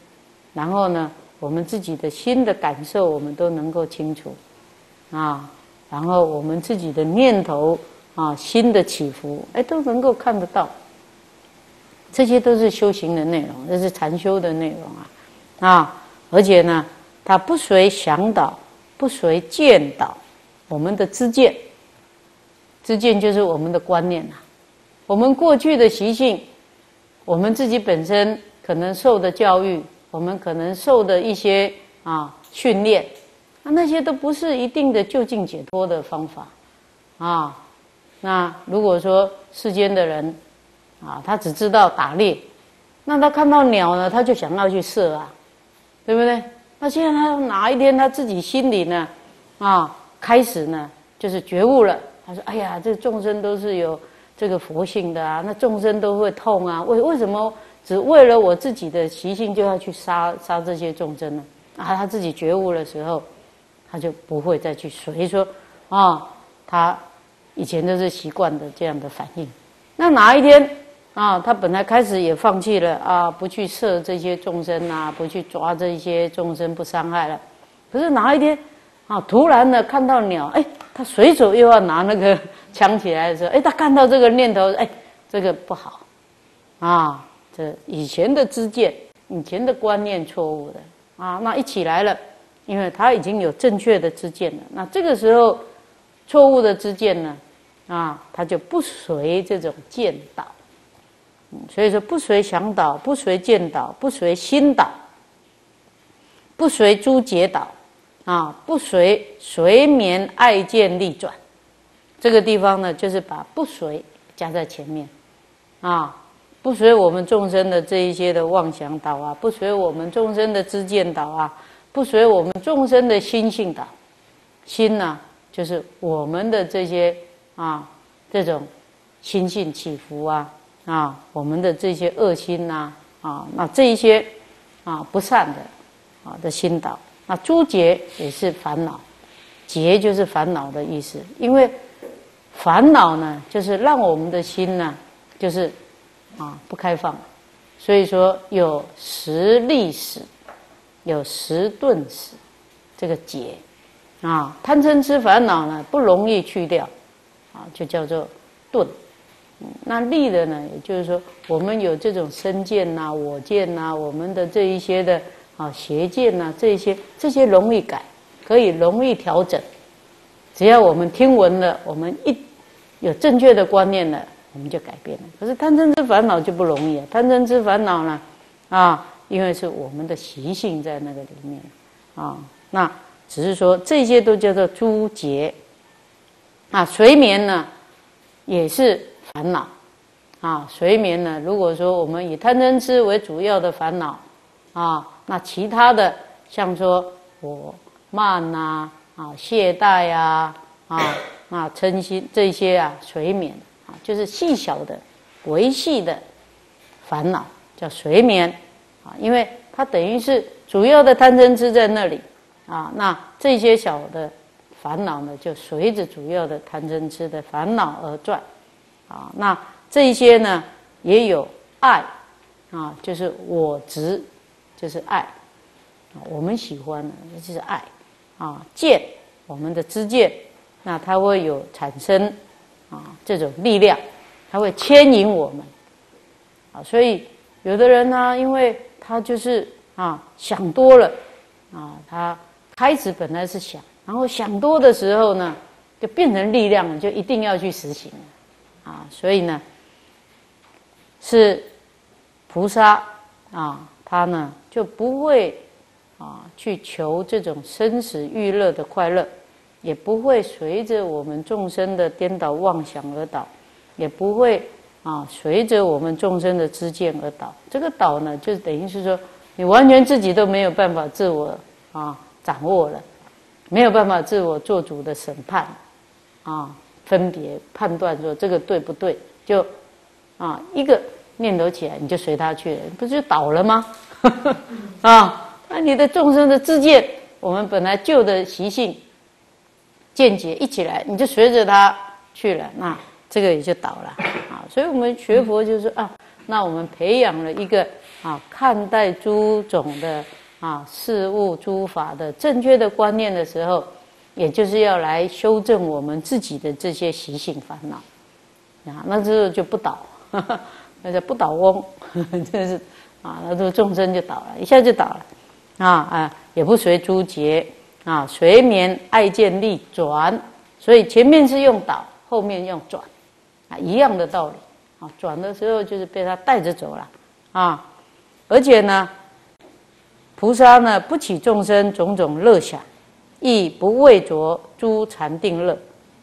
然后呢，我们自己的心的感受我们都能够清楚，啊，然后我们自己的念头啊，心的起伏，哎，都能够看得到。这些都是修行的内容，这是禅修的内容啊，啊，而且呢，它不随想导，不随见导，我们的知见，知见就是我们的观念呐，我们过去的习性。我们自己本身可能受的教育，我们可能受的一些啊训练，啊那些都不是一定的就近解脱的方法，啊，那如果说世间的人，啊他只知道打猎，那他看到鸟呢，他就想要去射啊，对不对？那现在他哪一天他自己心里呢，啊开始呢就是觉悟了，他说：哎呀，这众生都是有。这个佛性的啊，那众生都会痛啊，为为什么只为了我自己的习性就要去杀杀这些众生呢？啊，他自己觉悟的时候，他就不会再去随说啊，他以前都是习惯的这样的反应。那哪一天啊，他本来开始也放弃了啊，不去射这些众生啊，不去抓这些众生，不伤害了。可是哪一天啊，突然呢看到鸟，哎，他随手又要拿那个 枪起来的时候，哎，他看到这个念头，哎，这个不好。啊，这以前的知见，以前的观念错误的。啊，那一起来了。因为他已经有正确的知见了，那这个时候错误的知见呢，啊，他就不随这种见导，所以说不随想导，不随见导，不随心导，不随诸结导，啊，不随随眠爱见力转，这个地方呢，就是把不随加在前面，啊，不随我们众生的这一些的妄想导啊，不随我们众生的知见导啊。不随我们众生的心性导，心呢，就是我们的这些啊，这种心性起伏啊，啊，我们的这些恶心呐，啊，那这一些啊不善的啊的心导，那诸结也是烦恼，结就是烦恼的意思，因为烦恼呢，就是让我们的心呢，就是啊不开放，所以说有实历史。有十顿时，这个结啊，贪嗔痴烦恼呢不容易去掉，啊，就叫做钝。那利的呢，也就是说，我们有这种身见呐、我见呐，我们的这一些的啊邪见呐，这些这些容易改，可以容易调整。只要我们听闻了，我们一有正确的观念了，我们就改变了。可是贪嗔痴烦恼就不容易啊，贪嗔痴烦恼呢，啊。因为是我们的习性在那个里面，啊，那只是说这些都叫做诸结，啊，睡眠呢也是烦恼，啊，睡眠呢，如果说我们以贪嗔痴为主要的烦恼，啊，那其他的像说我慢呐，啊，懈怠呀，啊，啊，嗔心这些啊，睡眠啊，就是细小的、维系的烦恼，叫睡眠。啊，因为它等于是主要的贪嗔痴在那里，啊，那这些小的烦恼呢，就随着主要的贪嗔痴的烦恼而转，啊，那这些呢也有爱，啊，就是我执，就是爱，我们喜欢的就是爱，啊，见我们的知见，那它会有产生啊这种力量，它会牵引我们，啊，所以有的人呢，因为他就是啊，想多了啊，他开始本来是想，然后想多的时候呢，就变成力量了，就一定要去实行啊。所以呢，是菩萨啊，他呢就不会啊去求这种生死欲乐的快乐，也不会随着我们众生的颠倒妄想而倒，也不会。啊，随着我们众生的知见而倒，这个倒呢，就等于是说，你完全自己都没有办法自我啊掌握了，没有办法自我做主的审判，啊，分别判断说这个对不对，就啊一个念头起来你就随他去了，不就倒了吗？啊，那你的众生的自见，我们本来旧的习性见解一起来，你就随着他去了，那。这个也就倒了啊，所以我们学佛就是啊，那我们培养了一个啊看待诸种的啊事物诸法的正确的观念的时候，也就是要来修正我们自己的这些习性烦恼啊，那之后就不倒，那叫不倒翁，真是啊，那这个众生就倒了，一下就倒了啊啊，也不随诸劫啊，随眠爱见力转，所以前面是用倒，后面用转。啊一样的道理啊，转的时候就是被他带着走了啊，而且呢，菩萨呢不起众生种种乐想，亦不畏着诸禅定乐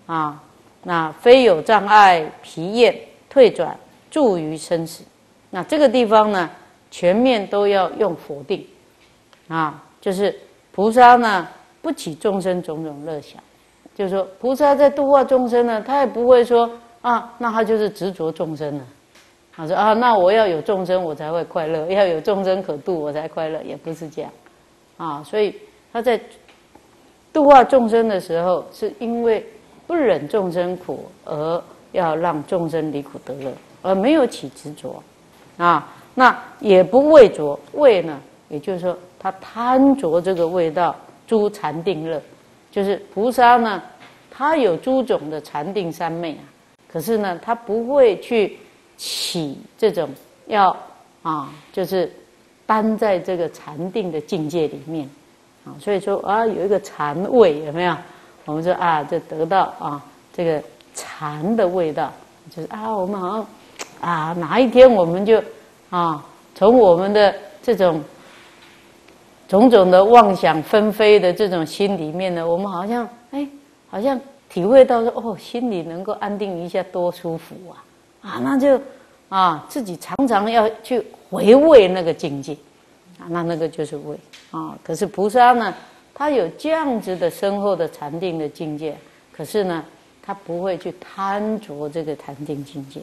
啊，那非有障碍疲厌退转助于生死，那这个地方呢，全面都要用否定啊，就是菩萨呢不起众生种种乐想，就是说菩萨在度化众生呢，他也不会说。啊，那他就是执着众生了。他说啊，那我要有众生，我才会快乐；要有众生可度，我才快乐。也不是这样，啊，所以他在度化众生的时候，是因为不忍众生苦，而要让众生离苦得乐，而没有起执着啊。那也不畏着，畏呢，也就是说他贪着这个味道，诸禅定乐，就是菩萨呢，他有诸种的禅定三昧啊，可是呢，他不会去起这种要啊，就是单在这个禅定的境界里面啊，所以说啊，有一个禅味有没有？我们说啊，就得到啊这个禅的味道，就是啊，我们好像啊哪一天我们就。啊，从我们的这种种种的妄想纷飞的这种心里面呢，我们好像哎，好像体会到说哦，心里能够安定一下，多舒服啊！啊，那就啊，自己常常要去回味那个境界啊，那那个就是味啊。可是菩萨呢，他有这样子的深厚的禅定的境界，可是呢，他不会去贪着这个禅定境界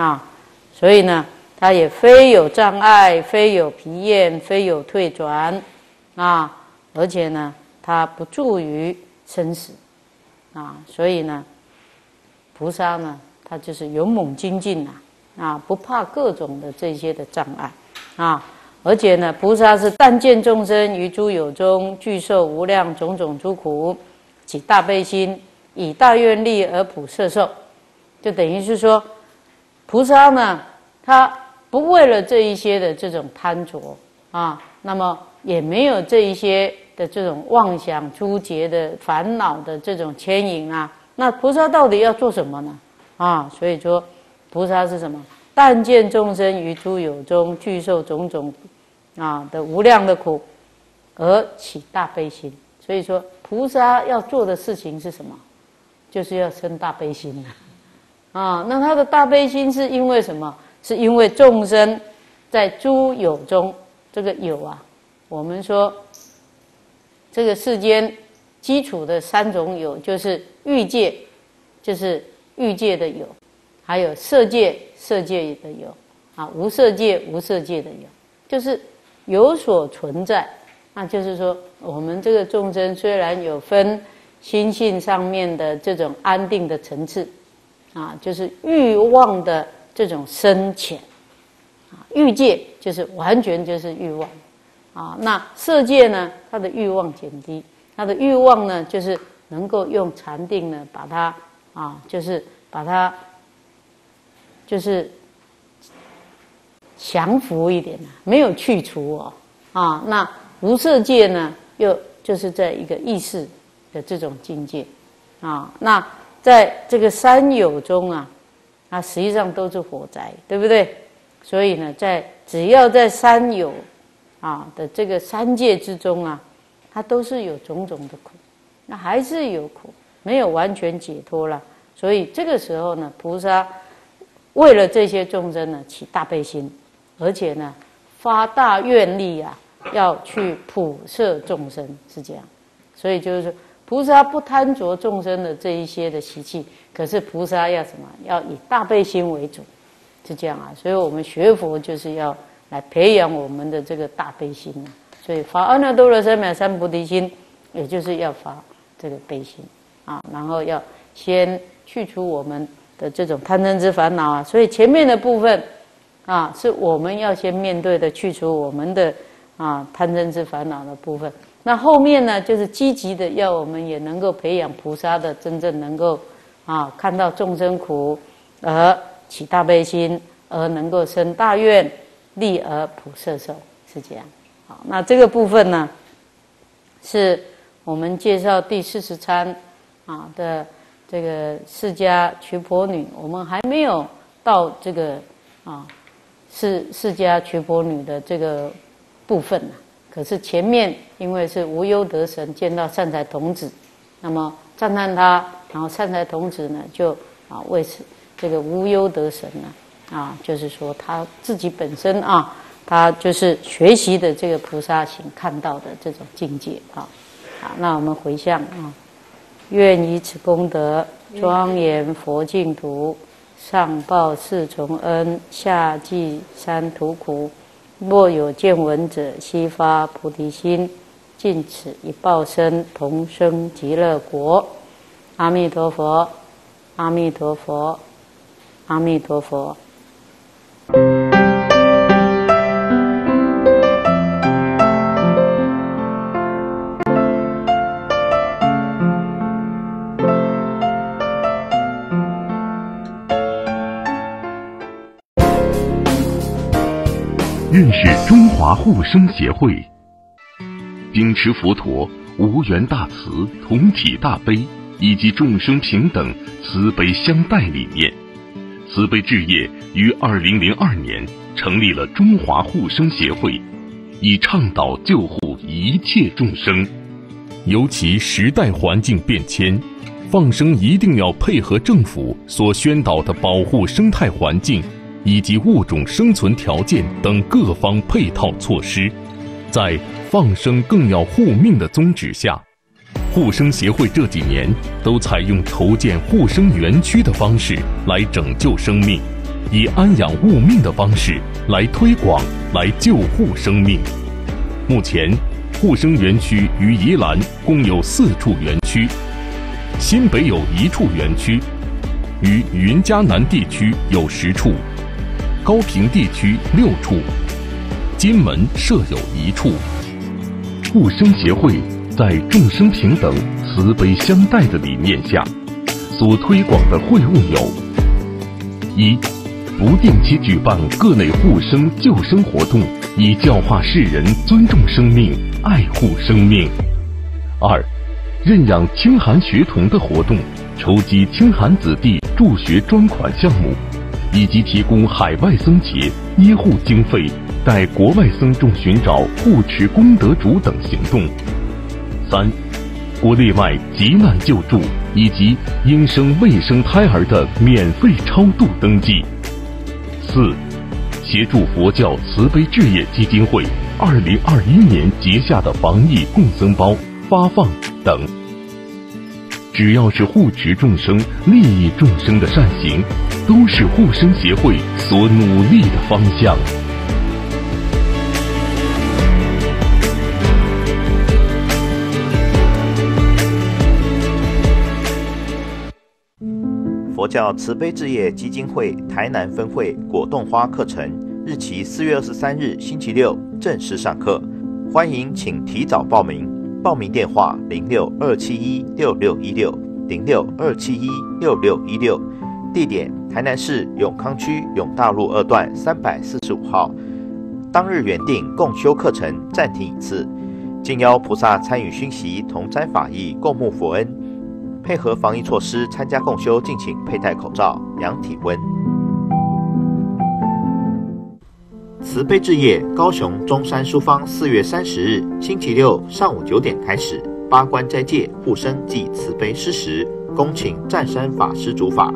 啊，所以呢。他也非有障碍，非有疲厌，非有退转，啊，而且呢，他不助于生死，啊，所以呢，菩萨呢，他就是勇猛精进呐，啊，不怕各种的这些的障碍，啊，而且呢，菩萨是但见众生于诸有中具受无量种种诸苦，起大悲心，以大愿力而普摄受，就等于是说，菩萨呢，他。不为了这一些的这种贪着啊，那么也没有这一些的这种妄想、诸结的烦恼的这种牵引啊。那菩萨到底要做什么呢？啊，所以说菩萨是什么？但见众生于诸有中具受种种啊的无量的苦，而起大悲心。所以说菩萨要做的事情是什么？就是要生大悲心啊。那他的大悲心是因为什么？是因为众生在诸有中，这个有啊，我们说这个世间基础的三种有，就是欲界，就是欲界的有，还有色界，色界的有，啊，无色界，无色界的有，就是有所存在。那就是说，我们这个众生虽然有分心性上面的这种安定的层次，啊，就是欲望的。这种深浅，啊，欲界就是完全就是欲望，啊，那色界呢，它的欲望减低，它的欲望呢，就是能够用禅定呢，把它啊，就是把它，就是降服一点呢，没有去除哦，啊，那无色界呢，又就是在一个意识的这种境界，啊，那在这个三有中啊。那实际上都是火灾，对不对？所以呢，在只要在三有啊的这个三界之中啊，它都是有种种的苦，那还是有苦，没有完全解脱了。所以这个时候呢，菩萨为了这些众生呢，起大悲心，而且呢，发大愿力啊，要去普摄众生，是这样。所以就是说。菩萨不贪着众生的这一些的习气，可是菩萨要什么？要以大悲心为主，是这样啊。所以我们学佛就是要来培养我们的这个大悲心啊。所以发阿耨多罗三藐三菩提心，也就是要发这个悲心啊。然后要先去除我们的这种贪嗔痴烦恼啊。所以前面的部分啊，是我们要先面对的，去除我们的啊贪嗔痴烦恼的部分。那后面呢，就是积极的，要我们也能够培养菩萨的，真正能够啊看到众生苦而起大悲心，而能够生大愿力而普摄受，是这样。好，那这个部分呢，是我们介绍第四十餐啊的这个释迦瞿婆女，我们还没有到这个啊释释迦瞿婆女的这个部分呢。可是前面因为是无忧得神见到善财童子，那么赞叹他，然后善财童子呢就啊为此这个无忧得神呢啊，就是说他自己本身啊，他就是学习的这个菩萨行看到的这种境界啊。好，那我们回向啊，愿以此功德庄严佛净土，上报四重恩，下济三途苦。若有见闻者，悉发菩提心，尽此一报身，同生极乐国。阿弥陀佛，阿弥陀佛，阿弥陀佛。护生协会，秉持佛陀无缘大慈、同体大悲以及众生平等、慈悲相待理念，慈悲置业于二零零二年成立了中华护生协会，以倡导救护一切众生。尤其时代环境变迁，放生一定要配合政府所宣导的保护生态环境。以及物种生存条件等各方配套措施，在放生更要护命的宗旨下，护生协会这几年都采用筹建护生园区的方式来拯救生命，以安养物命的方式来推广、来救护生命。目前，护生园区于宜兰共有四处园区，新北有一处园区，于云嘉南地区有十处。高平地区六处，金门设有一处。护生协会在众生平等、慈悲相待的理念下，所推广的会务有：一、不定期举办各类护生救生活动，以教化世人尊重生命、爱护生命；二、认养清寒学童的活动，筹集清寒子弟助学专款项目。以及提供海外僧节医护经费，带国外僧众寻找护持功德主等行动。三、国内外急难救助以及应生未生胎儿的免费超度登记。四、协助佛教慈悲置业基金会二零二一年结下的防疫共僧包发放等。只要是护持众生、利益众生的善行。都是护生协会所努力的方向。佛教慈悲置业基金会台南分会果冻花课程日期四月二十三日星期六正式上课，欢迎请提早报名。报名电话：零六二七一六六一六零六二七一六六一六。地点。台南市永康区永大路二段三百四十五号，当日原定共修课程暂停一次，敬邀菩萨参与熏习同沾法义共沐佛恩，配合防疫措施参加共修，敬请佩戴口罩量体温。慈悲置业高雄中山书坊四月三十日星期六上午九点开始八关斋戒护生暨慈悲施食，恭请湛山法师主法。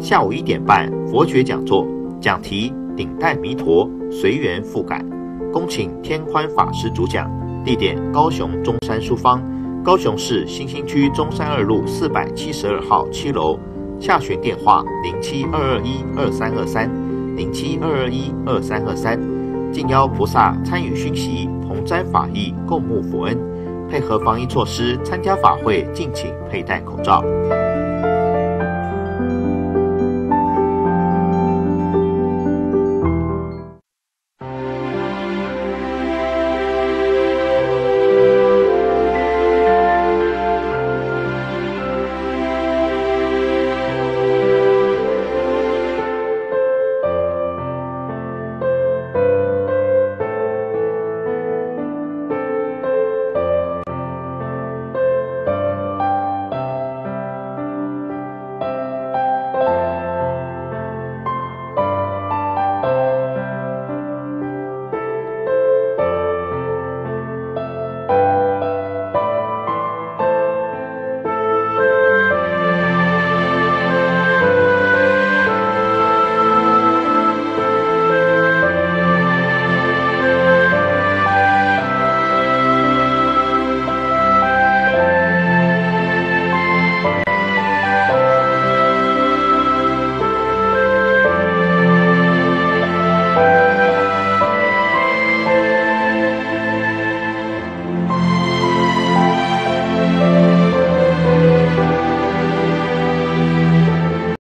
下午一点半，佛学讲座，讲题顶戴弥陀，随缘复感。恭请天宽法师主讲，地点高雄中山书坊，高雄市新兴区中山二路四百七十二号七楼。下询电话零七二二一二三二三零七二二一二三二三。敬邀菩萨参与熏习，同斋法益，共沐佛恩，配合防疫措施参加法会，敬请佩戴口罩。